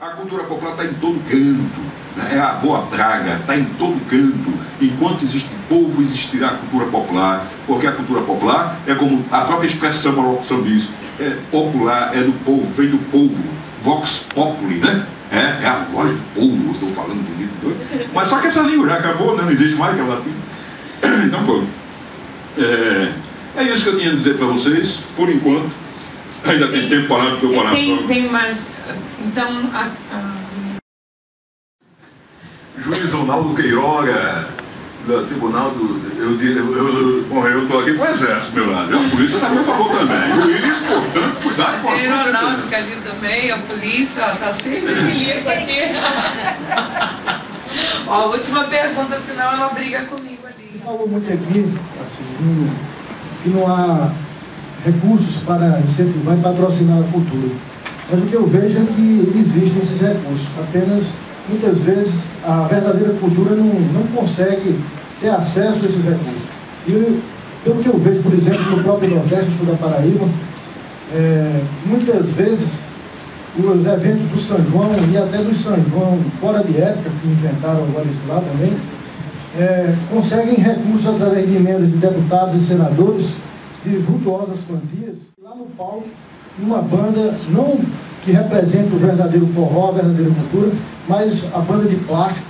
A cultura popular está em todo canto, né? é a boa praga, está em todo canto. Enquanto existe povo, existirá a cultura popular, porque a cultura popular é como a própria expressão diz, é popular, é do povo, vem do povo, vox populi, né? É, é a voz do povo, estou falando bonito. Mas só que essa língua já acabou, né? não existe mais que ela latim. Então, pô, é, é isso que eu tinha a dizer para vocês, por enquanto. Ainda tem, tem tempo para falar do coração. Tem, tem mais. Então, a, a... Juiz Ronaldo Queiroga, do Tribunal do. Eu, eu, eu, eu estou aqui com o Exército, meu lado. A polícia está a meu favor também. Juiz, portanto, cuidado com a Tem aeronáutica ali também, a polícia, está cheio de milico aqui. Ó, última pergunta, senão ela briga comigo ali. Você falou muito aqui, assim, que não há recursos para incentivar e patrocinar a cultura. Mas o que eu vejo é que existem esses recursos. Apenas, muitas vezes, a verdadeira cultura não, não consegue ter acesso a esses recursos. E pelo que eu vejo, por exemplo, no próprio Nordeste, no sul da Paraíba, é, muitas vezes os eventos do São João e até do São João fora de época, que inventaram agora isso lá também, é, conseguem recursos através de emendas de deputados e senadores de vultuosas quantias, lá no palco, uma banda não que representa o verdadeiro forró, a verdadeira cultura, mas a banda de plástico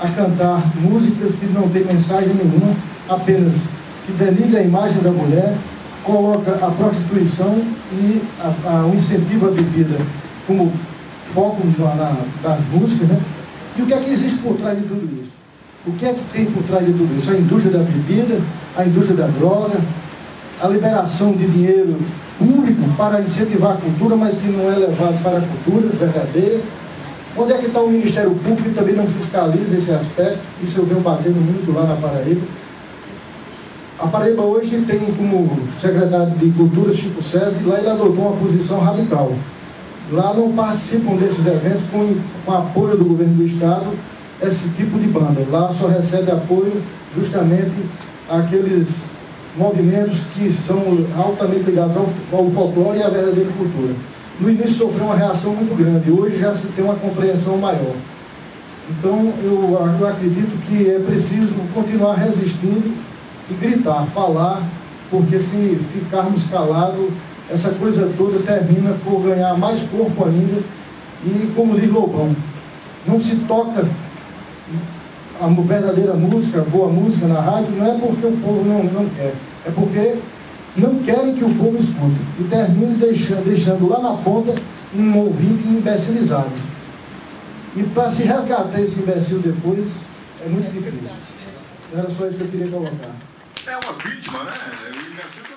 a cantar músicas que não tem mensagem nenhuma, apenas que denigra a imagem da mulher, coloca a prostituição e a, a, o incentivo à bebida como foco na, na, da música, né? E o que é que existe por trás de tudo isso? O que é que tem por trás de tudo isso? A indústria da bebida, a indústria da droga, a liberação de dinheiro público para incentivar a cultura, mas que não é levado para a cultura verdadeira. Onde é que está o Ministério Público que também não fiscaliza esse aspecto? Isso eu venho batendo muito lá na Paraíba. A Paraíba hoje tem como secretário de Cultura Chico César e lá ele adotou uma posição radical. Lá não participam desses eventos com, com apoio do governo do Estado esse tipo de banda. Lá só recebe apoio justamente aqueles movimentos que são altamente ligados ao, ao folclore e à verdadeira cultura. No início sofreu uma reação muito grande, hoje já se tem uma compreensão maior. Então eu, eu acredito que é preciso continuar resistindo e gritar, falar, porque se ficarmos calados, essa coisa toda termina por ganhar mais corpo ainda. E como diz Lobão, não se toca a verdadeira música, boa música na rádio, não é porque o povo não, não quer, é porque não querem que o povo escute. E termina deixando, deixando lá na ponta um ouvinte imbecilizado. E para se resgatar esse imbecil depois, é muito difícil. Era só isso que eu queria colocar. É uma vítima, né? O imbecil